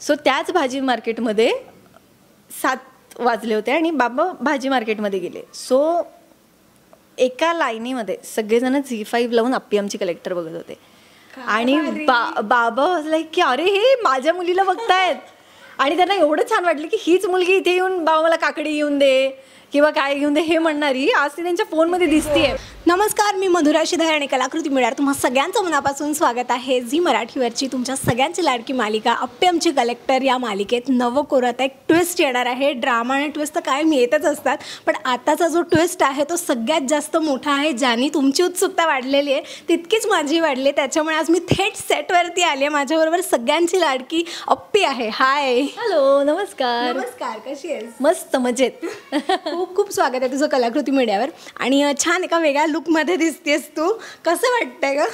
So त्याच भाजी मार्केटमध्ये सात वाजले होते आणि बाबा भाजी मार्केटमध्ये गेले. सो एका लाईनीमध्ये सगळेजण झी फाईव्ह लावून अप्पी आमची कलेक्टर बघत होते. आणि बा बाबा लाईक की अरे हे माझ्या मुलीला बघतायत. आणि त्यांना एवढं छान वाटलं की हीच मुलगी इथे येऊन बाबा मला काकडी घेऊन दे. किंवा काय घेऊन दे हे म्हणणारी आज ती त्यांच्या फोनमध्ये दिसतीये. नमस्कार मी मधुरा शिधाय आणि कलाकृती मिळणार. तुम्हा सगळ्यांचं मनापासून स्वागत आहे झी मराठीवरची. तुमच्या सगळ्यांची लाडकी मालिका अप्पे आमची कलेक्टर या मालिकेत नवकोरात एक ट्विस्ट येणार आहे. ड्रामा आणि ट्विस्ट तर कायम येतच असतात पण आताचा जो ट्विस्ट आहे तो सगळ्यात जास्त मोठा आहे ज्यानी तुमची उत्सुकता वाढलेली आहे. तितकीच माझी वाढली त्याच्यामुळे आज मी थेट सेटवरती आली आहे. माझ्याबरोबर सगळ्यांची लाडकी अप्पी आहे. हाय हॅलो नमस्कार. नमस्कार कशी आहेस? मस्त मजेत. खूप खूप स्वागत आहे तुझं कलाकृती मीडियावर. आणि छान एका वेगळ्या लुकमध्ये दिसतेस तू. कसं वाटतंय ग?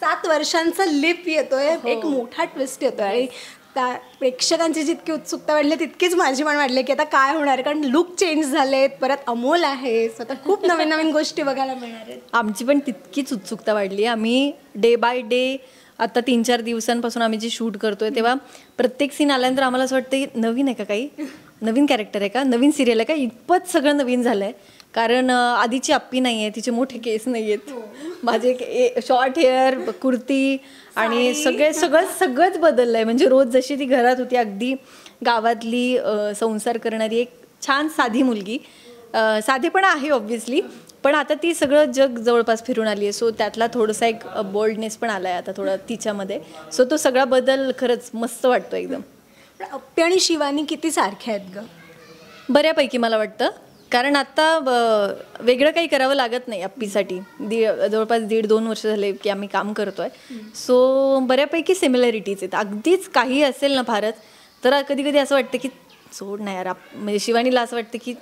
सात वर्षांचा लिप येतोय. एक मोठा ट्विस्ट येतोय. आणि त्या प्रेक्षकांची जितकी उत्सुकता वाढली तितकीच माझी पण वाढली की आता काय होणार? कारण लुक चेंज झालेत परत अमोल आहे. स्वतः खूप नवीन नवीन गोष्टी बघायला मिळणार आहेत. आमची पण तितकीच उत्सुकता वाढली. आम्ही डे बाय डे आता तीन चार दिवसांपासून आम्ही जी शूट करतोय तेव्हा प्रत्येक सीन आल्यानंतर आम्हाला असं वाटतं की नवीन आहे का काही? नवीन कॅरेक्टर आहे का? नवीन सिरियल आहे का? इतपत सगळं नवीन झालं आहे कारण आधीची अप्पी नाही आहे तिचे मोठे केस नाही आहेत. माझे शॉर्ट हेअर कुर्ती आणि सगळे सगळं सगळंच बदललं आहे म्हणजे रोज जशी ती घरात होती अगदी गावातली संसार करणारी एक छान साधी मुलगी. साधेपणा आहे ऑब्व्हियसली पण आता ती सगळं जग जवळपास फिरून आली आहे. सो त्यातला थोडासा एक बोल्डनेस पण आला आहे आता थोडा तिच्यामध्ये. सो तो सगळा बदल खरंच मस्त वाटतो एकदम. अप्पी आणि शिवानी किती सारख्या आहेत ग? बऱ्यापैकी मला वाटतं. कारण आत्ता वेगळं काही करावं लागत नाही अप्पीसाठी दीड जवळपास दीड दोन वर्ष झाले की आम्ही काम करतो आहे सो बऱ्यापैकी सिमिलॅरिटीज आहेत. अगदीच काही असेल ना भारत तर कधी कधी असं वाटतं की सोड नाही यार म्हणजे शिवानीला असं वाटतं की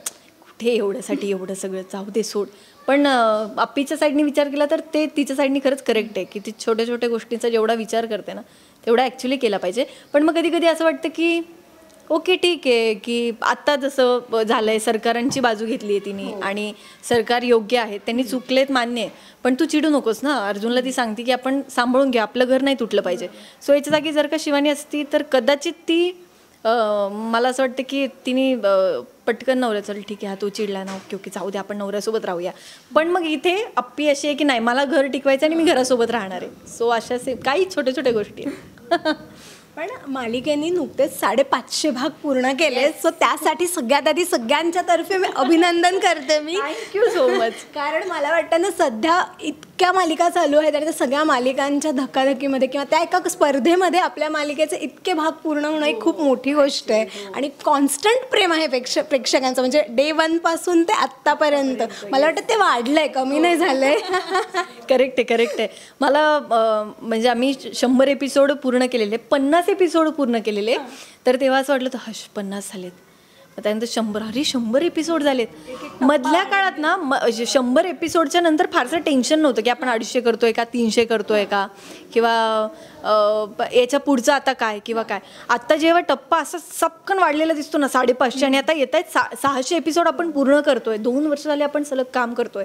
कुठे एवढ्यासाठी एवढं सगळं जाऊ दे सोड. पण अं, अप्पीच्या साईडनी विचार केला तर ते तिच्या साईडनी खरंच करेक्ट आहे की ती छोट्या छोट्या गोष्टींचा जेवढा विचार करते ना तेवढा ॲक्च्युली केला पाहिजे. पण मग कधी कधी असं वाटतं की ओके ठीक आहे की आत्ता जसं ब- झालंय सरकारांची बाजू घेतली आहे तिने आणि सरकार योग्य आहे त्यांनी चुकलेत मान्य आहे पण तू चिडू नकोस ना. अर्जुनला ती सांगते की आपण सांभाळून घ्या आपलं घर नाही तुटलं पाहिजे. सो याच्या जागी जर का शिवानी असती तर कदाचित ती मला असं वाटतं की तिने पटकन नवऱ्या चल ठीक आहे हा तू चिडला ना ओके ओके जाऊ दे आपण नवऱ्यासोबत राहूया. पण मग इथे अप्पी अशी आहे की नाही मला घर टिकवायचं आणि मी घरासोबत राहणार आहे. सो अशा से काही छोट्या छोट्या गोष्टी. पण मालिकेने नुकतेच साडेपाचशे भाग पूर्ण केले सो त्यासाठी सगळ्यात आधी सगळ्यांच्या तर्फे मी अभिनंदन करते मी. थँक्यू सो मच कारण मला वाटतं ना सध्या इतक्या मालिका चालू आहेत आणि त्या सगळ्या मालिकांच्या धकाधकीमध्ये किंवा त्या एका स्पर्धेमध्ये आपल्या मालिकेचे इतके भाग पूर्ण होणं ही खूप मोठी गोष्ट आहे. आणि कॉन्स्टंट प्रेम आहे प्रेक्ष प्रेक्षकांचं. म्हणजे डे वनपासून ते आत्तापर्यंत. मला वाटतं ते वाढलंय कमी नाही झालंय. करेक्ट आहे करेक्ट आहे. मला म्हणजे आम्ही शंभर एपिसोड पूर्ण केलेले पन्नास एपिसोड पूर्ण केलेले. तर तेव्हा असं वाटलं तर हश पन्नास झालेत. त्यानंतर शंभर अरे शंभर एपिसोड झालेत. मधल्या काळात ना म- शंभर एपिसोडच्या नंतर फारसं टेन्शन नव्हतं की आपण अडीचशे करतोय का तीनशे करतोय का? किंवा याच्या पुढचं आता काय किंवा काय? आता जेव्हा टप्पा असा सपकन वाढलेला दिसतो ना साडेपाचशे आणि आता येत आहेत सा सहाशे एपिसोड आपण पूर्ण करतोय. दोन वर्ष झाले आपण सलग काम करतोय.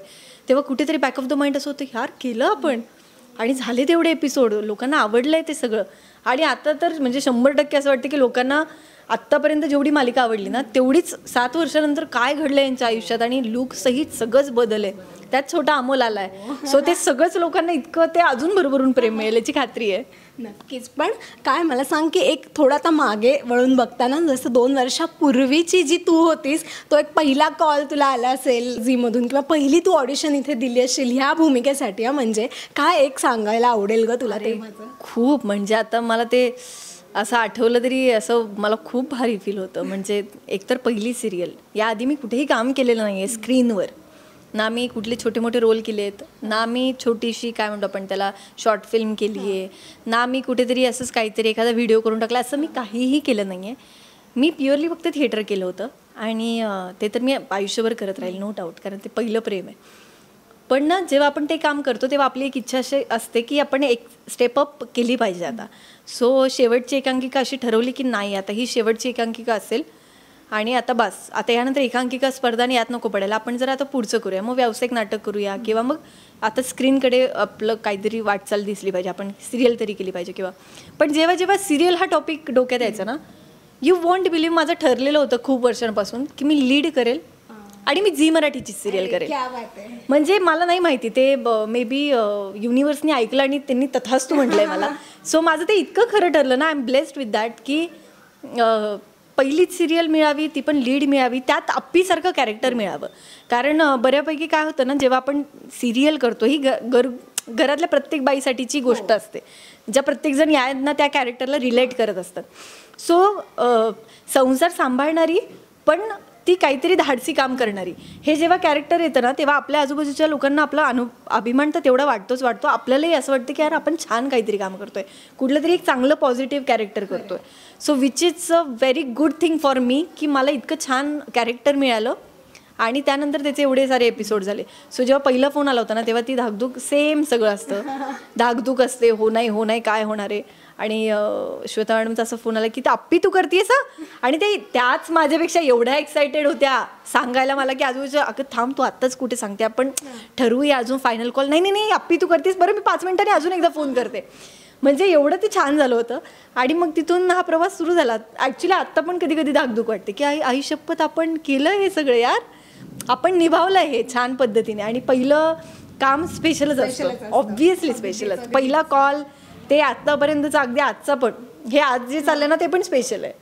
तेव्हा कुठेतरी बॅक ऑफ द माइंड असं होतं यार केलं आपण. आणि झाले तेवढे एपिसोड लोकांना आवडलंय ते सगळं. आणि आता तर म्हणजे शंभर टक्के असं वाटतं की लोकांना आत्तापर्यंत जेवढी मालिका आवडली ना तेवढीच सात वर्षानंतर काय घडलं यांच्या आयुष्यात आणि लुक सहित सगळंच बदल आहे त्यात छोटा अमोल आलाय. सो ते सगळंच लोकांना इतकं ते अजून भरभरून प्रेम मिळेल याची खात्री आहे. नक्कीच. पण काय मला सांग की एक थोडा आता मागे वळून बघताना जसं दोन वर्षापूर्वीची जी तू होतीस तो एक पहिला कॉल तुला आला असेल झीमधून किंवा पहिली तू ऑडिशन इथे दिली असेल ह्या भूमिकेसाठी म्हणजे काय एक सांगायला आवडेल ग तुला ते? खूप. म्हणजे आता मला ते असं आठवलं तरी असं मला खूप भारी फील होतं. म्हणजे एकतर पहिली सिरियल याआधी मी कुठेही काम केलेलं नाही आहे स्क्रीनवर ना मी कुठले छोटे मोठे रोल केले आहेत ना मी छोटीशी काय म्हणतो आपण त्याला शॉर्ट फिल्म केली आहे ना मी कुठेतरी असंच काहीतरी एखादा व्हिडिओ करून टाकला असं मी काहीही केलं नाही आहे मी प्युअरली फक्त थिएटर केलं होतं. आणि ते तर मी आयुष्यभर करत राहील नो डाऊट कारण ते पहिलं प्रेम आहे. पण ना जेव्हा आपण ते काम करतो तेव्हा आपली एक इच्छा अशी असते की आपण एक स्टेप अप केली पाहिजे आता. सो शेवटची एकांकिका अशी ठरवली की नाही आता ही शेवटची एकांकिका असेल. आणि आता बस आता यानंतर एकांकिका स्पर्धा आणि यात नको पडायला. आपण जर आता पुढचं करूया. मग व्यावसायिक नाटक करूया किंवा मग आता स्क्रीनकडे आपलं काहीतरी वाटचाल दिसली पाहिजे. आपण सिरियल तरी केली पाहिजे किंवा पण जेव्हा जेव्हा सिरियल हा टॉपिक डोक्यात यायचा ना यू वॉन्ट बिलीव्ह माझं ठरलेलं होतं खूप वर्षांपासून की मी लीड करेल आणि मी झी मराठीची सिरियल करेल क्या बात आहे. म्हणजे मला नाही माहिती ते मे बी युनिव्हर्सनी ऐकलं आणि त्यांनी तथास्तू म्हटलंय मला. सो माझं ते इतकं खरं ठरलं ना I am blessed with that की पहिलीच सिरियल मिळावी ती पण लीड मिळावी त्यात अप्पीसारखं कॅरेक्टर मिळावं. कारण बऱ्यापैकी काय होतं ना जेव्हा आपण सिरियल करतो ही ग घर घरातल्या प्रत्येक बाईसाठीची गोष्ट असते. ज्या प्रत्येकजण यांना त्या कॅरेक्टरला रिलेट करत असतात. सो संसार सांभाळणारी पण ती काहीतरी धाडसी काम करणारी. हे जेव्हा कॅरेक्टर येतं ना तेव्हा आपल्या आजूबाजूच्या लोकांना आपला अनु अभिमान तर तेवढा वाटतोच वाटतो आपल्यालाही असं वाटतं की यार आपण छान काहीतरी काम करतोय. कुठलं तरी एक चांगलं पॉझिटिव्ह कॅरेक्टर करतोय. So which is a very good thing for me की मला इतकं छान कॅरेक्टर मिळालं आणि त्यानंतर त्याचे एवढे सारे एपिसोड झाले. सो जेव्हा पहिला फोन आला होता ना तेव्हा ती धाकधूक सेम सगळं असतं. धाकधूक असते हो नाही हो नाही काय होणार आहे? आणि श्वेता मॅडमचा असा फोन आला की ते आप्पी तू करतेस आणि ते त्याच माझ्यापेक्षा एवढ्या एक्सायटेड होत्या. सांगायला मला की आजूबाजूच्या अगं थांब तू आत्ताच कुठे सांगते आपण. ठरवूया अजून फायनल कॉल नाही नाही नाही आप्पी तू करतेस बरं मी पाच मिनिटांनी अजून एकदा फोन करते. म्हणजे एवढं ते छान झालं होतं. आणि मग तिथून हा प्रवास सुरू झाला. ॲक्च्युली आत्ता पण कधी कधी धाकधूक वाटते की आई आई शपथ आपण केलं हे सगळं यार. आपण निभावलं हे छान पद्धतीने. आणि पहिलं काम स्पेशलच असतं. ऑब्व्हियसली स्पेशलच पहिला कॉल ते आत्तापर्यंतचं अगदी आजचा पण. हे आज जे चाललं ना ते पण स्पेशल आहे.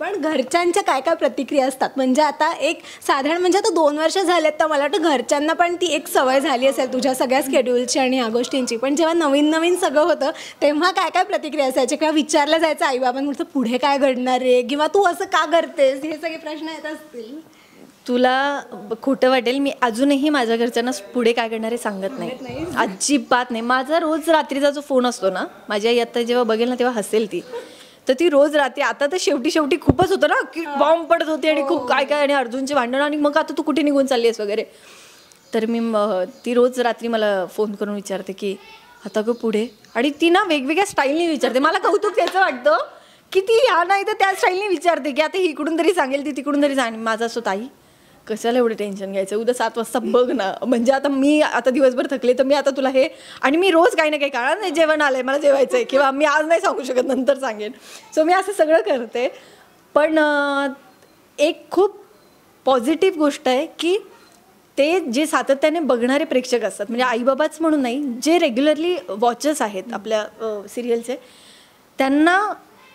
पण घरच्यांच्या काय काय प्रतिक्रिया असतात? म्हणजे आता एक साधारण म्हणजे आता दोन वर्ष झालेत तर मला वाटतं घरच्यांना पण ती एक सवय झाली असेल तुझ्या सगळ्या स्केड्यूलची आणि ह्या गोष्टींची. पण जेव्हा नवीन नवीन सगळं होतं तेव्हा काय काय प्रतिक्रिया असायची किंवा विचारलं जायचं आई आईबाबांकडचं पुढे काय घडणार आहे किंवा तू असं का करतेस? हे सगळे प्रश्न येत असतील. तुला खोटं वाटेल मी अजूनही माझ्या घरच्यांना पुढे काय करणारे सांगत नाही. अजिबात नाही. माझा रोज रात्रीचा जो फोन असतो ना माझी आई आता जेव्हा बघेल ना तेव्हा हसेल ती. तर ती रोज रात्री आता तर शेवटी शेवटी खूपच होतं ना की बॉम्ब पडत होते आणि खूप काय काय आणि अर्जुनचे भांडण आणि मग आता तू कुठे निघून चालली आहेस वगैरे? तर मी ती रोज रात्री मला फोन करून विचारते की आता गं पुढे? आणि ती ना वेगवेगळ्या स्टाईलने विचारते. मला कौतुक त्याचं वाटतं की ती ह्या नाही तर त्या स्टाईलने विचारते की आता ही इकडून तरी सांगेल ती तिकडून तरी सांगेल. माझा असतो ताई. कशाला एवढं टेन्शन घ्यायचं? उद्या सात वाजता बघ ना. म्हणजे आता मी आता दिवसभर थकले तर मी आता तुला हे आणि मी रोज काही ना काही काळा नाही जेवण आलंय मला जेवायचं आहे. किंवा मी आज नाही सांगू शकत नंतर सांगेन. सो मी असं सगळं करते. पण एक खूप पॉझिटिव्ह गोष्ट आहे की ते जे सातत्याने बघणारे प्रेक्षक असतात म्हणजे आईबाबाच म्हणून नाही जे रेग्युलरली वॉचर्स आहेत आपल्या सिरियलचे त्यांना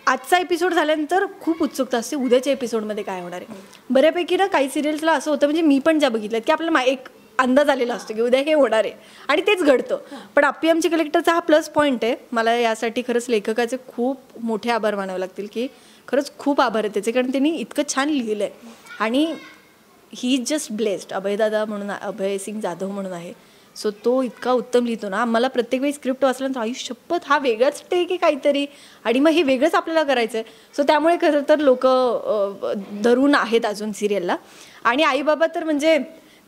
आजचा एपिसोड झाल्यानंतर खूप उत्सुकता असते. उद्याच्या एपिसोडमध्ये काय होणार आहे? बऱ्यापैकी ना काही सिरियल्सला असं होतं म्हणजे मी पण ज्या बघितल्यात की आपल्याला मा- एक अंदाज आलेला असतो की उद्या हे होणार आहे. आणि तेच घडतं. पण आप्पी आमची कलेक्टरचा हा प्लस पॉईंट आहे. मला यासाठी खरंच लेखकाचे खूप मोठे आभार मानावे लागतील की खरंच खूप आभार आहे त्याचे. कारण त्यांनी इतकं छान लिहिलं आहे आणि ही इज जस्ट ब्लेस्ड अभयदादा म्हणून अभय सिंग जाधव म्हणून आहे. सो तो इतका उत्तम लिहितो ना. मला प्रत्येक वेळी स्क्रिप्ट वाचल्यानंतर आयुष शपथ हा वेगळाच टेक आहे काहीतरी? आणि मग हे वेगळंच आपल्याला करायचं आहे सो त्यामुळे खरं तर लोक धरून आहेत अजून सिरियलला आणि आईबाबा तर म्हणजे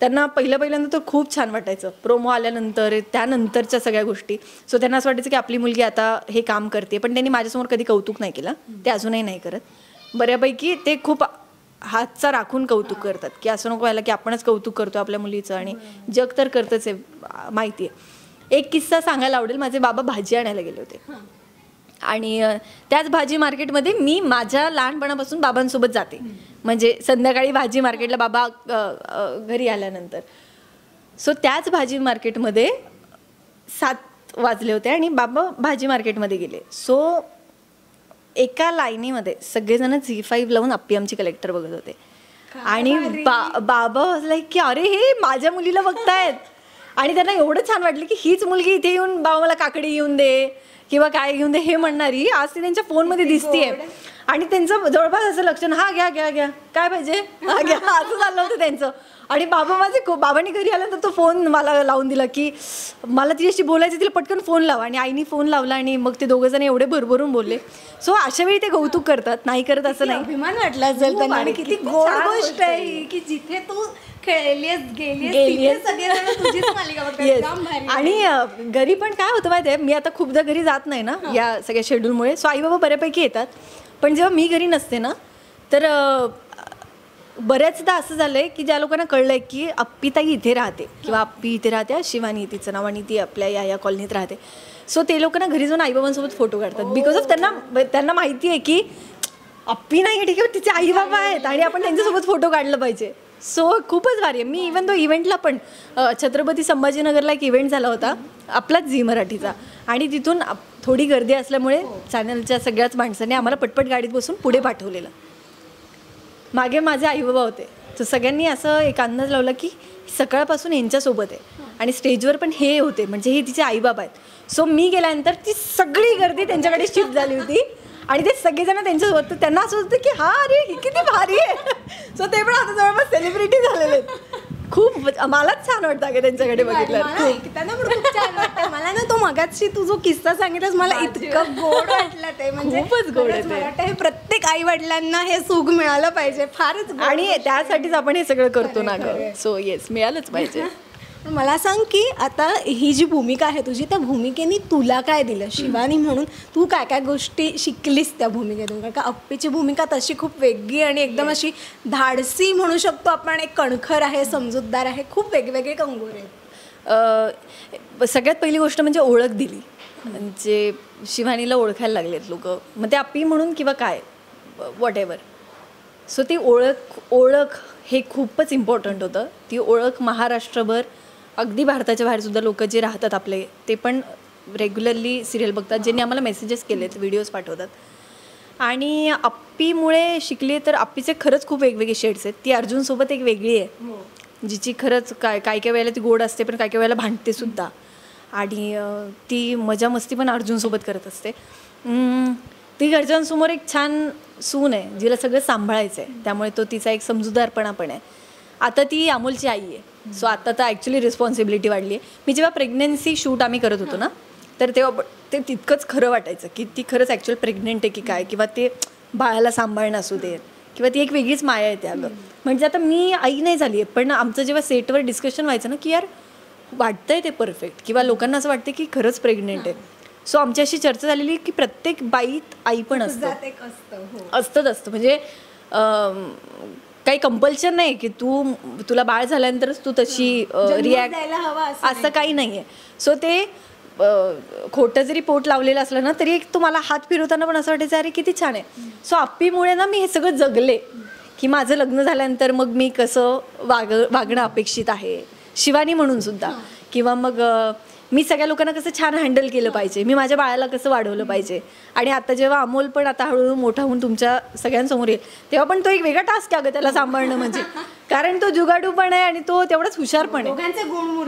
त्यांना पहिलं पहिल्यांदा तर खूप छान वाटायचं. प्रोमो आल्यानंतर त्यानंतरच्या सगळ्या गोष्टी. सो त्यांना असं वाटायचं की आपली मुलगी आता हे काम करते. पण त्यांनी माझ्यासमोर कधी कौतुक नाही केलं. ते अजूनही नाही करत. बऱ्यापैकी ते खूप हातचा राखून कौतुक करतात. की असं नको व्हायला की आपणच कौतुक करतो आपल्या मुलीचं आणि जग तर करतच आहे माहिती आहे. एक किस्सा सांगायला आवडेल माझे बाबा भाजी आणायला गेले होते. आणि त्याच भाजी मार्केटमध्ये मी माझ्या लहानपणापासून बाबांसोबत जाते. म्हणजे संध्याकाळी भाजी मार्केटला बाबा घरी आल्यानंतर. सो त्याच भाजी मार्केटमध्ये सात वाजले होते आणि बाबा भाजी मार्केटमध्ये गेले. सो एका लाईनीमध्ये सगळेजण झी फाईव्ह लावून अप्पी आमची कलेक्टर बघत होते. आणि बा बाबा लाईक की अरे हे माझ्या मुलीला बघतायत. आणि त्यांना एवढं छान वाटलं की हीच मुलगी इथे येऊन बाबा मला काकडी घेऊन दे किंवा काय घेऊन दे हे म्हणणारी आज ती त्यांच्या फोनमध्ये दिसतीये. आणि त्यांचं जवळपास असं लक्ष ना, हा घ्या घ्या घ्या. काय पाहिजे? हा घ्या. असं चाललं होतं त्यांचं. आणि बाबा माझे खूप बाबांनी घरी आल्यानंतर तो फोन मला लावून दिला की मला तिच्याशी बोलायचं तिला पटकन फोन लावा. आणि आईनी फोन लावला आणि मग ते दोघं जण एवढे भरभरून बोलले. सो अशा वेळी ते कौतुक करतात. नाही करत असं नाही. अभिमान वाटला असेल त्यांना. आणि किती गोड गोष्ट आहे की जिथे तू. आणि घरी पण काय होतं माहिती आहे मी आता खूपदा घरी जात नाही ना या सगळ्या शेड्यूलमुळे सो आई बाबा बऱ्यापैकी येतात. पण जेव्हा मी घरी नसते ना तर बऱ्याचदा असं झालं आहे की ज्या लोकांना कळलं आहे की अप्पीताई इथे राहते किंवा अप्पी इथे राहते शिवानी तिचं नाव आणि ती आपल्या या या कॉलनीत राहते. सो ते लोकांना ना घरी जाऊन आईबाबांसोबत फोटो काढतात. बिकॉज ऑफ त्यांना त्यांना माहिती आहे की अप्पी नाही ठीक आहे तिचे आई बाबा आहेत आणि आपण त्यांच्यासोबत फोटो काढलं पाहिजे. सो खूपच भारी आहे. मी इवन तो इव्हेंटला पण छत्रपती संभाजीनगरला एक इव्हेंट झाला होता. आपलाच झी मराठीचा. आणि तिथून थोडी गर्दी असल्यामुळे चॅनलच्या सगळ्याच माणसांनी आम्हाला पटपट गाडीत बसून पुढे पाठवलेलं. मागे माझे आई बाबा होते. तर सगळ्यांनी असं एक अंदाज लावला की सकाळपासून यांच्यासोबत आहे. आणि स्टेजवर पण हे होते. म्हणजे हे तिचे आई बाबा आहेत. सो मी गेल्यानंतर ती सगळी गर्दी त्यांच्याकडे शिफ्ट झाली होती. आणि ते सगळेजण त्यांच्यासोबत तर त्यांना असं होतं की हा अरे ही किती भारी आहे. सो ते पण आता जवळपास सेलिब्रिटी झालेले आहेत. खूप मलाच छान वाटतं अगं त्यांच्याकडे बघितलं मला ना तो मगाशी तू जो किस्सा सांगितलास मला इतकं गोड वाटलं ते. म्हणजे खूपच गोड हे प्रत्येक आई वडिलांना हे सुख मिळालं पाहिजे. फारच आणि त्यासाठीच आपण हे सगळं करतो ना गं. सो येस मिळालंच पाहिजे. मला सांग की आता ही जी भूमिका आहे तुझी त्या भूमिकेने तुला काय दिलं? शिवानी म्हणून तू काय काय गोष्टी शिकलीस त्या भूमिकेतून? कारण का अप्पीची भूमिका तशी खूप वेगळी आणि एकदम अशी धाडसी म्हणू शकतो आपण एक कणखर आहे समजूतदार आहे खूप वेगवेगळे कंगोर आहेत. सगळ्यात पहिली गोष्ट म्हणजे ओळख दिली. म्हणजे शिवानीला ओळखायला लागलेत लोक. मग ते आपी म्हणून किंवा काय? वॉट एव्हर सो ती ओळख ओळख हे खूपच इम्पॉर्टंट होतं. ती ओळख महाराष्ट्रभर अगदी भारताच्या बाहेर सुद्धा लोक जे राहतात आपले ते पण रेग्युलरली सिरियल बघतात ज्यांनी आम्हाला मेसेजेस केलेत व्हिडिओज पाठवतात. आणि अप्पीमुळे शिकली तर अप्पीचे खरंच खूप वेगवेगळे शेड्स आहेत. ती अर्जुनसोबत एक वेगळी आहे. जिची खरंच काय काय काय वेळेला ती गोड असते पण काय काय वेळेला भांडते सुद्धा. आणि ती मजा मस्ती पण अर्जुनसोबत करत असते. ती घरच्यांसमोर एक छान सून आहे जिला सगळं सांभाळायचं आहे त्यामुळे तो तिचा एक समजूतदारपणा पण आहे. आता ती अमोलची आई आहे. सो आता तर ॲक्च्युली रिस्पॉन्सिबिलिटी वाढली आहे. मी जेव्हा प्रेग्नन्सी शूट आम्ही करत होतो ना तर तेव्हा ते तितकंच खरं वाटायचं की ती खरंच ॲक्च्युअल प्रेग्नेंट आहे की काय किंवा ते बाळाला सांभाळणं असू देत किंवा ती एक वेगळीच माया येते अगं. म्हणजे आता मी आई नाही झाली आहे पण आमचं जेव्हा सेटवर डिस्कशन व्हायचं ना की यार वाटतंय ते परफेक्ट किंवा लोकांना असं वाटतं की खरंच प्रेग्नेंट आहे. सो आमची अशी चर्चा झालेली की प्रत्येक बाईत आई पण असतं. हो. असतंच असतं. म्हणजे काही कंपल्शन नाही की तू तुला बाळ झाल्यानंतरच तू तशी रिॲक्ट असं काही नाही. आहे सो ते खोटं जरी पोट लावलेलं असलं ना तरी एक तुम्हाला हात फिरवताना पण असं वाटायचं अरे किती छान आहे. सो आप्पीमुळे ना मी हे सगळं जगले की माझं लग्न झाल्यानंतर मग मी कसं वाग वागणं अपेक्षित आहे. शिवानी म्हणून सुद्धा. किंवा मग मी सगळ्या लोकांना कसं छान हँडल केलं पाहिजे. मी माझ्या बाळाला कसं वाढवलं पाहिजे. आणि आता जेव्हा अमोल पण आता हळूहळू मोठा होऊन तुमच्या सगळ्यांसमोर येईल तेव्हा पण तो एक वेगळा टास्क आहे अगं त्याला सांभाळणं म्हणजे. कारण तो जुगाडू पण आहे आणि तो तेवढाच हुशार पण आहे.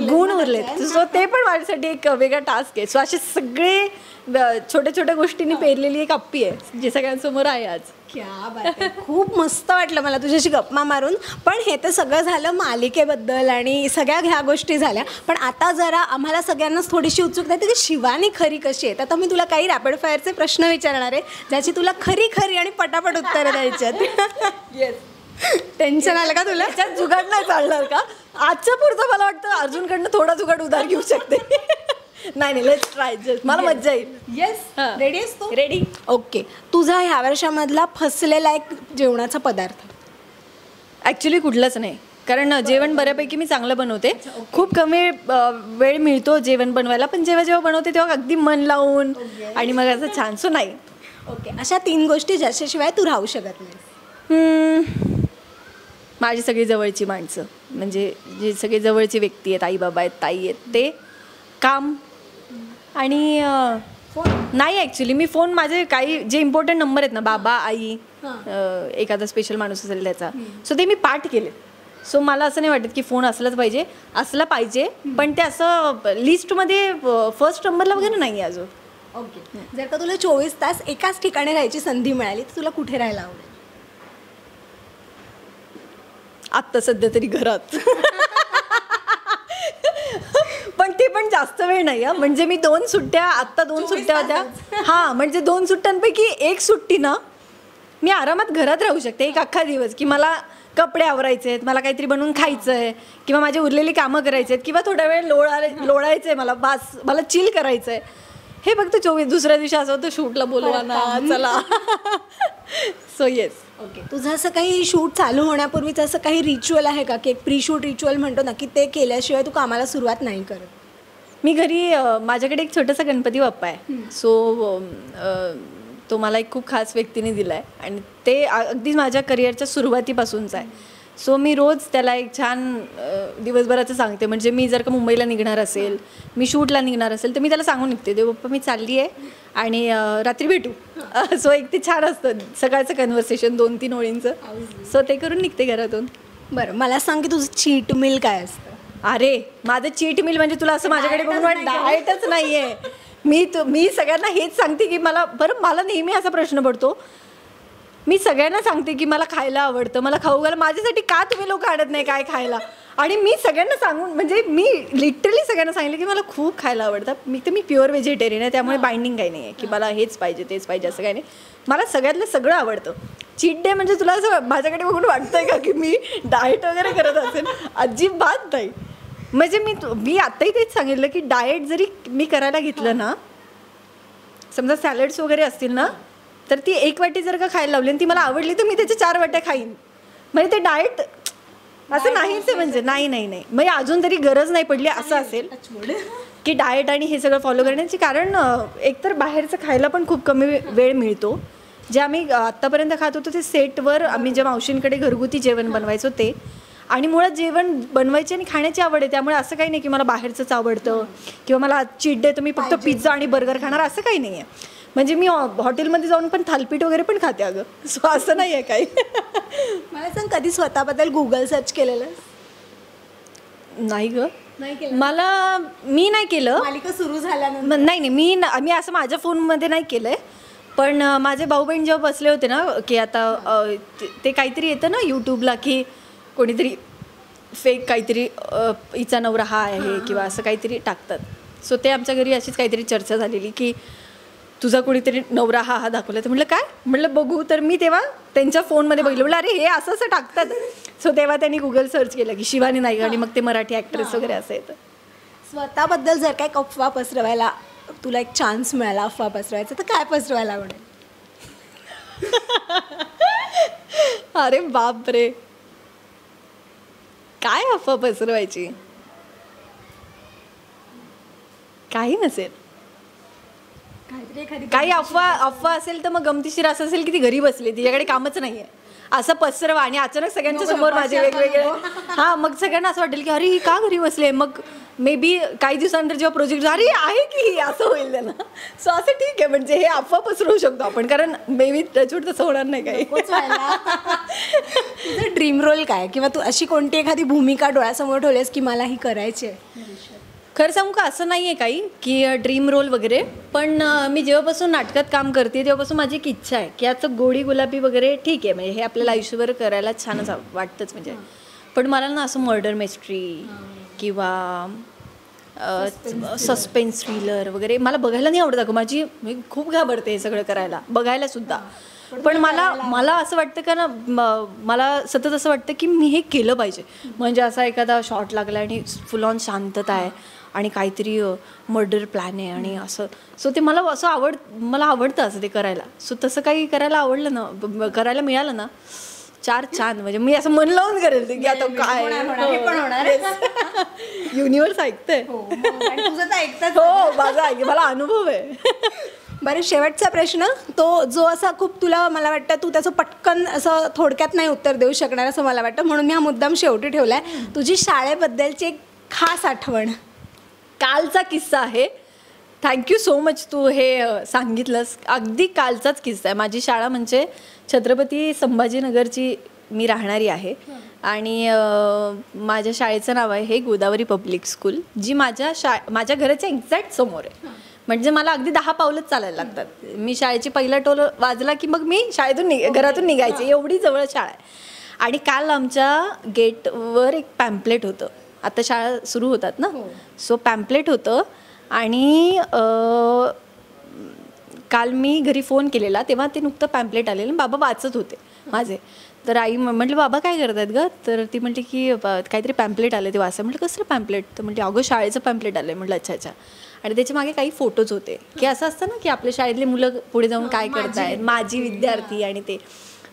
गुण उरलेत. सो ते पण माझ्यासाठी एक वेगळा टास्क आहे. सो असे सगळे छोट्या छोट्या गोष्टींनी पेरलेली एक अप्पी आहे जी सगळ्यांसमोर आहे आज. क्या बात आहे. खूप मस्त वाटलं मला तुझ्याशी गप्पा मारून. पण हे तर सगळं झालं मालिकेबद्दल आणि सगळ्या ह्या गोष्टी झाल्या. पण आता जरा आम्हाला सगळ्यांनाच थोडीशी उत्सुकता आहे की शिवानी खरी कशी आहे. आता मी तुला काही रॅपिड फायरचे प्रश्न विचारणार आहे ज्याची तुला खरी खरी आणि पटापट उत्तरं द्यायच्यात येस टेन्शन आलं का तुला? जुगाड नाही चालणार का? आजच्या पुरतं मला वाटतं अर्जुनकडनं थोडा जुगाड उधार घेऊ शकते. नाही नाही लेट्स ट्राय जस्ट मला मज्जा येईल. येस. रेडी आहेस तू? रेडी ओके तुझा ह्या वर्षामधला फसलेला एक जेवणाचा पदार्थ? ॲक्च्युली कुठलंच नाही. कारण जेवण बऱ्यापैकी मी चांगलं बनवते. खूप कमी वेळ मिळतो जेवण बनवायला. पण जेव्हा जेव्हा बनवते तेव्हा अगदी मन लावून आणि मग असं छान. सो नाही. ओके अशा तीन गोष्टी ज्याच्याशिवाय तू राहू शकत नाही. माझी सगळी जवळची माणसं. म्हणजे जे सगळे जवळची व्यक्ती आहेत आई बाबा आहेत ताई आहेत ते काम आणि नाही ॲक्च्युली मी फोन माझे काही जे इम्पॉर्टंट नंबर आहेत ना बाबा आई एखादा स्पेशल माणूस असेल त्याचा सो ते मी पाठ केले. सो मला असं नाही वाटत की फोन असलाच पाहिजे असला पाहिजे पण ते असं लिस्टमध्ये फर्स्ट नंबरला वगैरे नाही अजून. ओके जर का तुला चोवीस तास एकाच ठिकाणी राहायची संधी मिळाली तर तुला कुठे राहायला आवडेल? आत्ता सध्या तरी घरात. पण जास्त वेळ नाही हा. म्हणजे मी दोन सुट्ट्या आत्ता दोन सुट्ट्या होत्या. हां म्हणजे दोन सुट्ट्यांपैकी एक सुट्टी ना मी आरामात घरात राहू शकते. एक अख्खा दिवस की मला कपडे आवरायचे आहेत मला काहीतरी बनवून खायचं आहे किंवा माझी उरलेली कामं करायची आहेत किंवा थोडा वेळ लोळा लोळायचं आहे मला बास मला चिल करायचं आहे. हे फक्त चोवीस दुसऱ्या दिवशी असं होतं शूटला बोलवा ना चला. सो येस ओके तुझं असं काही शूट चालू होण्यापूर्वीचं असं काही रिच्युअल आहे का? की एक प्री शूट रिच्युअल म्हणतो ना की ते केल्याशिवाय तू कामाला सुरुवात नाही करत? मी घरी माझ्याकडे एक छोटासा गणपती बाप्पा आहे. सो तो मला एक खूप खास व्यक्तीने दिला आहे आणि ते अगदी माझ्या करिअरच्या सुरुवातीपासूनच आहे. सो मी रोज त्याला एक छान दिवसभराचं सांगते. म्हणजे मी जर का मुंबईला निघणार असेल मी शूटला निघणार असेल तर मी त्याला सांगून निघते. देव बाप्पा मी चालली आहे आणि रात्री भेटू. सो एक ते छान असतं. सकाळचं कन्व्हर्सेशन दोन तीन ओळींचं सो ते करून निघते घरातून. बरं मला सांग की तुझं चीट मिल काय असतं? अरे माझं चीट मिल म्हणजे तुला असं माझ्याकडे बघून वाट डाएटच नाहीये. मी तु मी सगळ्यांना हेच सांगते की मला बरं मला नेहमी असा प्रश्न पडतो. मी सगळ्यांना सांगते की मला खायला आवडतं मला खाऊ घाला. माझ्यासाठी का तुम्ही लोक आणत नाही काय खायला? आणि मी सगळ्यांना सांगून म्हणजे मी लिटरली सगळ्यांना सांगितलं की मला खूप खायला आवडतं. मी तर मी प्युअर व्हेजिटेरियन आहे त्यामुळे बाइंडिंग काही नाही आहे की मला हेच पाहिजे तेच पाहिजे असं काही नाही. मला सगळ्यातलं सगळं आवडतं. चीट डे म्हणजे तुला असं माझ्याकडे बघून वाटतंय का की मी डाएट वगैरे करत असेल अजिबात नाही. म्हणजे मी तु- मी आत्ताही तेच सांगितलं की डाएट जरी मी करायला घेतलं ना समजा सॅलड्स वगैरे असतील ना तर ती एक वाटी जर का खायला लावली आणि ती मला आवडली तर मी त्याच्या चार वाट्या खाईन. म्हणजे ते डाएट असं नाहीच आहे म्हणजे नाही नाही नाही. म्हणजे अजून तरी गरज नाही पडली असं असेल की डाएट आणि हे सगळं फॉलो करण्याची कारण एकतर बाहेरचं खायला पण खूप कमी वेळ मिळतो. जे आम्ही आत्तापर्यंत खात होतो ते सेटवर आम्ही ज्या मावशींकडे घरगुती जेवण बनवायचो ते आणि मुळात जेवण बनवायची आणि खाण्याची आवड आहे त्यामुळे असं काही नाही की मला बाहेरचंच आवडतं किंवा मला चीट डे तर मी फक्त पिझ्झा आणि बर्गर खाणार असं काही नाही आहे. म्हणजे मी हॉटेलमध्ये जाऊन पण थालपीठ वगैरे पण खाते अगं. सो असं नाही आहे काही. मला सांग कधी स्वतःबद्दल गुगल सर्च केलेलं नाही ग. नाही केलं? मला मी नाही केलं. मालिका सुरू झाल्यानंतर? नाही नाही मी मी असं माझ्या फोनमध्ये नाही केलं आहे पण माझे भाऊ बहीण जेव्हा बसले होते ना की आता ते काहीतरी येतं ना यूट्यूबला की कोणीतरी फेक काहीतरी हिचा नवरा हा आहे किंवा असं काहीतरी टाकतात. सो ते आमच्या घरी अशीच काहीतरी चर्चा झालेली की तुझा कोणीतरी नवरा हा हा दाखवला तर म्हटलं काय? म्हटलं बघू. तर मी तेव्हा त्यांच्या फोनमध्ये बघितलं म्हटलं अरे हे असं असं टाकतात. सो तेव्हा त्यांनी गुगल सर्च केलं की शिवानी नाईक आणि मग ते मराठी ॲक्ट्रेस वगैरे असं येतं. स्वतःबद्दल जर काही अफवा पसरवायला तुला एक चान्स मिळाला अफवा पसरवायचा तर काय पसरवायला आवडेल? अरे बापरे काय अफवा पसरवायची? काही नसेल. काही अफवा अफवा असेल तर मग गमतीशीर असं असेल की ती घरी बसली तिच्याकडे कामच नाहीये. असं पसरवा आणि अचानक सगळ्यांच्या समोर माझे वेगवेगळे हा मग सगळ्यांना असं वाटेल की अरे ही का घरी बसले मग मे बी काही दिवसानंतर जेव्हा प्रोजेक्ट अरे आहे की ही? असं होईल त्याला सो असं ठीक आहे. म्हणजे हे अफवा पसरवू शकतो आपण. कारण मे बी टचवूट तसं होणार नाही काही. तुझं ड्रीम रोल काय? किंवा तू अशी कोणती एखादी भूमिका डोळ्यासमोर ठेवलीस की मला ही करायची आहे? खरं सांगू का? असं नाही आहे काही की ड्रीम रोल वगैरे. पण मी जेव्हापासून नाटकात काम करते तेव्हापासून माझी एक इच्छा आहे की आता गोडी गुलाबी वगैरे ठीक आहे. म्हणजे हे आपल्याला आयुष्यभर करायला छानच वाटतंच म्हणजे. पण मला ना असं मर्डर मिस्ट्री किंवा सस्पेन्स थ्रिलर वगैरे. मला बघायला नाही आवडत अगं. माझी मी खूप घाबरते हे सगळं करायला. बघायला सुद्धा. पण मला मला असं वाटतं का ना मला सतत असं वाटतं की मी हे केलं पाहिजे. म्हणजे असा एखादा शॉट लागला आणि फुल ऑन शांतता आहे आणि काहीतरी मर्डर प्लॅन आहे आणि असं. सो ते मला असं आवड मला आवडतं असं ते करायला. सो तसं काही करायला आवडलं ना करायला मिळालं ना चार छान म्हणजे मी असं मन लावून करेल की आता काय हे पण होणार. युनिवर्स ऐकतंय. ऐकतात हो माझा ऐक मला अनुभव आहे. बरं शेवटचा प्रश्न तो जो असा खूप तुला मला वाटतं तू त्याचं पटकन असं थोडक्यात नाही उत्तर देऊ शकणार असं मला वाटतं म्हणून मी हा मुद्दाम शेवटी ठेवलाय. तुझी शाळेबद्दलची एक खास आठवण. कालचा किस्सा आहे. थँक्यू सो मच तू हे सांगितलंस. अगदी कालचाच किस्सा आहे. माझी शाळा म्हणजे छत्रपती संभाजीनगरची मी राहणारी आहे. आणि माझ्या शाळेचं नाव आहे हे गोदावरी पब्लिक स्कूल जी माझ्या शा माझ्या घराच्या एक्झॅक्ट समोर आहे. म्हणजे मला अगदी दहा पावलंच चालायला लागतात. मी शाळेची पहिला टोल वाजला की मग मी शाळेतून निघ घरातून निघायचे. एवढी जवळ शाळा आहे. आणि काल आमच्या गेटवर एक पॅम्पलेट होतं. आता शाळा सुरू होतात ना? सो पॅम्पलेट होतं. आणि काल मी घरी फोन केलेला तेव्हा ते नुकतं पॅम्पलेट आलेलं बाबा वाचत होते माझे. तर आई म्हटलं बाबा काय करतात ग? तर ती म्हटली की "ब- काहीतरी पॅम्पलेट आलं ते वाचा म्हटलं कसलं पॅम्पलेट तर म्हटली अगं शाळेचं पॅम्पलेट आलं म्हटलं अच्छा अच्छा. आणि त्याच्यामागे काही फोटोज होते. की असं असतं ना की आपल्या शाळेतली मुलं पुढे जाऊन काय करतायत माझी. विद्यार्थी आणि ते.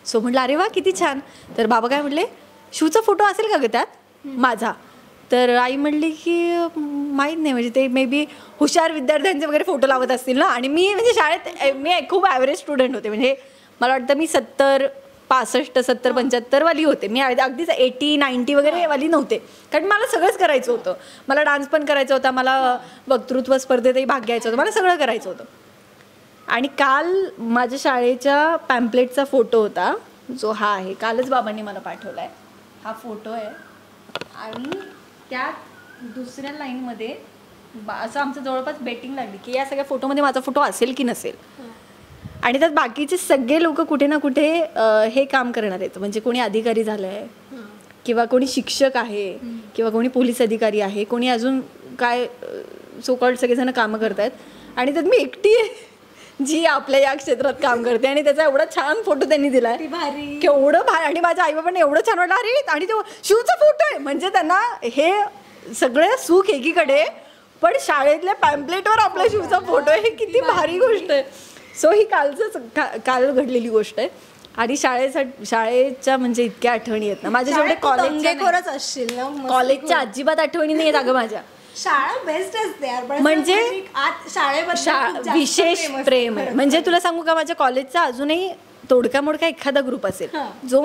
सो म्हटलं अरे वा किती छान. तर बाबा काय म्हटले शूचा फोटो असेल का ग त्यात? माझा. तर आई म्हणली की माहीत नाही म्हणजे ते मे बी हुशार विद्यार्थ्यांचे वगैरे फोटो लावत असतील ना. आणि मी म्हणजे शाळेत मी खूप ॲव्हरेज स्टुडंट होते. म्हणजे मला वाटतं मी सत्तर पासष्ट सत्तर पंच्याहत्तर वाली होते. मी अगदी- अगदीच एटी नाईन्टी वगैरे वाली नव्हते. कारण मला सगळंच करायचं होतं. मला डान्स पण करायचा होता. मला वक्तृत्व स्पर्धेतही भाग घ्यायचा होता. मला सगळं करायचं होतं. आणि काल माझ्या शाळेच्या पॅम्पलेटचा फोटो होता. जो हा आहे. कालच बाबांनी मला पाठवला आहे हा फोटो आहे. आणि त्यात दुसऱ्या लाईनमध्ये बा असं आमचं जवळपास बेटिंग लागली की या सगळ्या फोटोमध्ये माझा फोटो असेल की नसेल. आणि त्यात बाकीचे सगळे लोक कुठे ना कुठे हे काम करणार आहेत. म्हणजे कोणी अधिकारी झालं आहे किंवा कोणी शिक्षक आहे किंवा कोणी पोलीस अधिकारी आहे कोणी अजून काय सोकॉल्ड सगळेजण कामं करतायत. आणि त्यात मी एकटी आहे. जी आपल्या या क्षेत्रात काम करते आणि त्याचा एवढा छान फोटो त्यांनी दिलाय. केवढं भारी. आणि माझ्या आई बाबांना एवढं छान वाटलं. अरे आणि तो शिवचा फोटो आहे. म्हणजे त्यांना हे सगळं सुख एकीकडे पण शाळेतल्या पॅम्पलेटवर आपल्या शिवचा फोटो आहे. हे किती भारी गोष्ट आहे. सो ही कालचंच का- काल घडलेली गोष्ट आहे. आणि शाळेसाठी शाळेच्या म्हणजे इतक्या आठवणी आहेत ना. माझ्या जेवढे मस्त कॉलेजच्या अजिबात आठवणी नाही आहेत अगं माझ्या. शाळा बेस्ट असते म्हणजे शाळेबद्दल जास्त विशेष प्रेम आहे. म्हणजे तुला सांगू का माझ्या कॉलेजचा अजूनही तोडका मोडका एखादा ग्रुप असेल. जो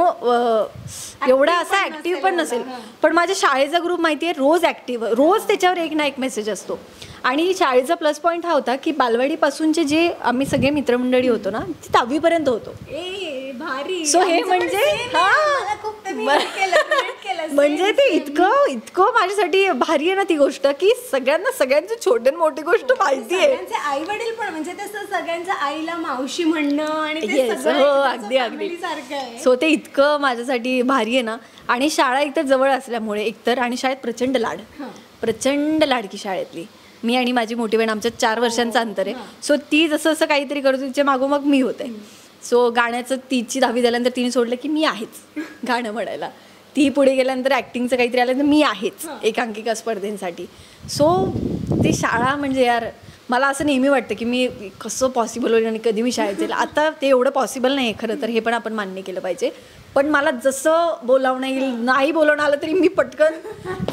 एवढा असा ऍक्टिव्ह पण नसेल. पण माझ्या शाळेचा ग्रुप माहिती आहे रोज ऍक्टिव्ह रोज त्याच्यावर एक ना एक मेसेज असतो आणि शाळेचा प्लस पॉईंट हा होता की बालवाडीपासूनचे जे आम्ही सगळे मित्रमंडळी होतो ना ती दहावीपर्यंत होतो ए भारी. सो हे म्हणजे. हा. म्हणजे ते. इतकं इतकं माझ्यासाठी भारी आहे ना ती गोष्ट की सगळ्यांना सगळ्यांची छोटी मोठी गोष्ट माहिती आहे. सगळ्यांचे आई वडील पण म्हणजे तसं सगळ्यांच्या आईला मावशी म्हणणं आणि हो अगदी अगदी. सो ते इतकं माझ्यासाठी भारी आहे ना. आणि शाळा एकतर जवळ असल्यामुळे एकतर आणि शाळेत प्रचंड लाड. हां. प्रचंड लाडकी शाळेतली. मी आणि माझी मोठी बहीण आमच्यात चार वर्षांचं अंतर आहे. सो ती जसं असं काहीतरी करत तिच्या मागोमाग मी होते. सो गाण्याचं तिची दहावी झाल्यानंतर तिने सोडलं की मी आहेच. गाणं म्हणायला. ती पुढे गेल्यानंतर ॲक्टिंगचं काहीतरी आलं तर मी आहेच एकांकिका स्पर्धेंसाठी. सो ती शाळा म्हणजे यार मला असं नेहमी वाटतं की मी कसं पॉसिबल होईल आणि कधी मी शाळेत जाईल. आता ते एवढं पॉसिबल नाही आहे खरं तर हे पण आपण मान्य केलं पाहिजे. पण मला जसं बोलावणं येईल नाही बोलावणं आलं तरी मी पटकन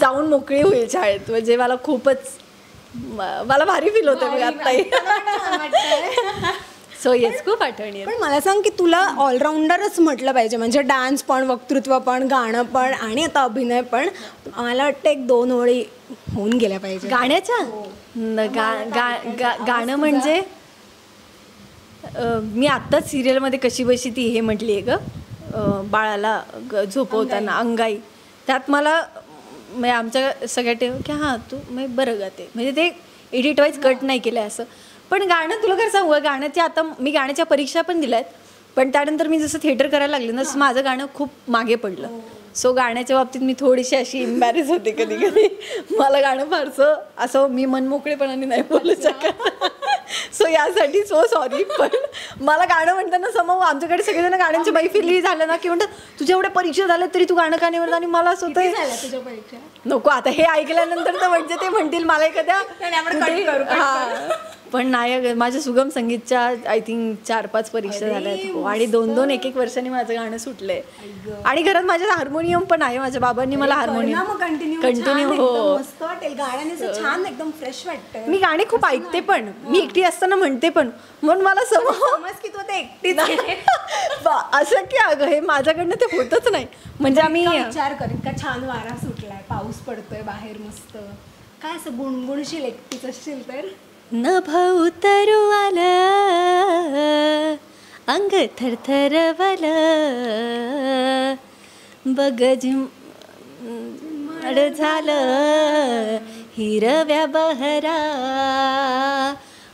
जाऊन मोकळी होईल शाळेत. म्हणजे मला खूपच म- मला भारी फील होतं मग आत्ताही सो येस खूप आठवणी पण मला सांग की तुला ऑलराऊंडरच म्हटलं पाहिजे म्हणजे डान्स पण वक्तृत्व पण गाणं पण आणि आता अभिनय पण मला वाटतं एक दोन ओळी होऊन गेल्या पाहिजे. गाण्याच्या? न- गा- गा- गा- गाणं म्हणजे? मी आत्ताच सिरियलमध्ये कशी बशी ती हे म्हटली आहे ग बाळाला झोपवताना अंगाई. त्यात मला म्हणजे आमच्या सगळ्या टेव की हां तू म्हणजे बरं गाते म्हणजे ते एडिट वाईज कट नाही केलं असं. पण गाणं तुला खरं सांगू गाण्याच्या आता मी गाण्याच्या परीक्षा पण दिल्या आहेत पण त्यानंतर मी जसं थिएटर करायला लागले ना माझं गाणं खूप मागे पडलं. सो गाण्याच्या बाबतीत मी थोडीशी अशी इम्बॅरेस होते कधी कधी मला गाणं फारसं असं मी मनमोकळेपणाने नाही बोलू शकत. सो यासाठी सो सॉरी पण मला गाणं म्हणताना समोर आमच्याकडे सगळेजण गाण्यांची मैफिली झालं ना की म्हणतात तुझ्या एवढ्या परीक्षा झाल्या तरी तू गाणं का म्हणत? आणि मला परीक्षा? नको आता हे ऐकल्यानंतर तर म्हणजे ते म्हणतील मला एखाद्या हा. पण नाही माझ्या सुगम संगीतच्या आय थिंक चार पाच परीक्षा झाल्या आहेत. आणि दोन दोन एक एक वर्षांनी माझं गाणं सुटलंय. आणि घरात माझ्या हार्मोनियम पण आहे माझ्या बाबांनी मला हार्मोनियम कंटिन्यू कंटिन्यू हो. छान एकदम फ्रेश वाटतं मी गाणे खूप ऐकते पण. मी एकटी असताना म्हणते पण. म्हणून मला समज की तू एकटीच. बा- असं की अगं हे माझ्याकडनं ते होतच नाही. म्हणजे आम्ही विचार कर इतका छान वारा सुटलाय. पाऊस पडतोय बाहेर मस्त. काय असं गुणगुणशील एकटीच असशील तर? नभ उतरवाल अंग थरथरवल. बघ झिम झालं हिरव्या बहरा.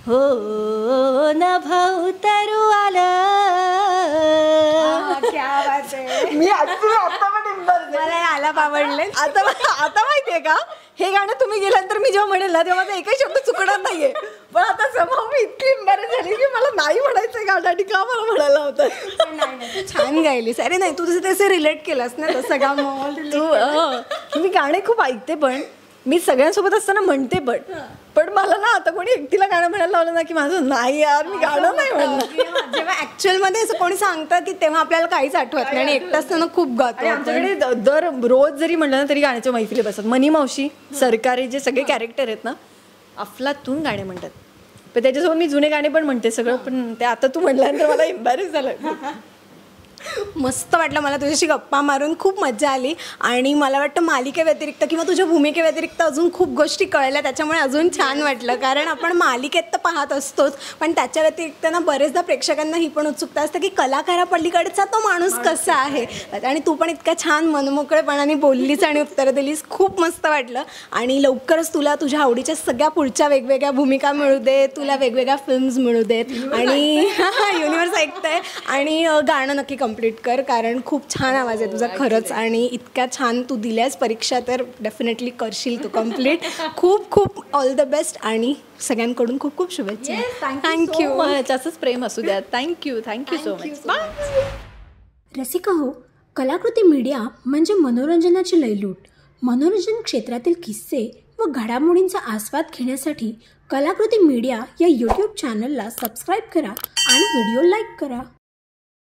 हो नभ बात आहे. मी आलाप आवडले आता आता माहितीये का? हे गाणं तुम्ही गेल्यानंतर मी जेव्हा म्हणेल ना तेव्हा माझा एकही शब्द चुकणार नाहीये. पण आता समोर मी इतकी इम्बॅरेस झाली की मला नाही म्हणायचंय गाणं आणि का मला म्हणायला होतं? छान गायलीस अरे नाही तू जसं तसे रिलेट केलंस ना तसं मॉल तू मी गाणे खूप ऐकते पण मी सगळ्यांसोबत असताना म्हणते पण पण मला ना आता कोणी एकटीला गाणं म्हणायला लावलं ना की माझं नाही यार मी गाणं नाही म्हणणार. जेव्हा ऍक्च्युअलमध्ये असं कोणी सांगतं की तेव्हा आपल्याला काहीच आठवत नाही आणि एकटं असताना खूप गातो. आमच्याकडे दर रोज जरी म्हणलं ना तरी गाण्याच्या मैफिली बसतात. मनी मावशी सरकारी जे सगळे कॅरेक्टर आहेत ना अफलातून गाणे म्हणतात. पण त्याच्यासोबत मी जुने गाणे पण म्हणते सगळं पण ते आता तू म्हटल्यानंतर मला एम्बॅरेस झालं. मस्त वाटलं मला तुझ्याशी गप्पा मारून खूप मजा आली. आणि मला वाटतं मालिकेव्यतिरिक्त किंवा तुझ्या भूमिकेव्यतिरिक्त अजून खूप गोष्टी कळल्या त्याच्यामुळे अजून छान वाटलं. कारण आपण मालिकेत तर पाहत असतोच पण त्याच्या व्यतिरिक्त ना बरेचदा प्रेक्षकांना ही पण उत्सुकता असते की कलाकारापलीकडचा तो माणूस कसा आहे. आणि तू पण इतक्या छान मनमोकळेपणाने बोललीस आणि उत्तरं दिलीस. खूप मस्त वाटलं. आणि लवकरच तुला तुझ्या आवडीच्या सगळ्या पुढच्या वेगवेगळ्या भूमिका मिळू देत तुला वेगवेगळ्या फिल्म्स मिळू देत. आणि युनिवर्स ऐकतंय. आणि गाणं नक्की कंप्लीट कर कारण खूप छान आवाज आहे तुझा खरंच. आणि इतक्या छान तू दिल्यास परीक्षा तर डेफिनेटली करशील तू कंप्लीट खूप खूप ऑल द बेस्ट आणि सगळ्यांकडून खूप खूप शुभेच्छा. थँक्यू मच असंच प्रेम असू द्या. Thank you thank you so much bye Rasika हो कलाकृती मीडिया म्हणजे मनोरंजनाची लयलूट. मनोरंजन क्षेत्रातील किस्से व घडामोडींचा आस्वाद घेण्यासाठी कलाकृती मीडिया या यूट्यूब चॅनलला सबस्क्राईब करा आणि व्हिडिओ लाईक करा.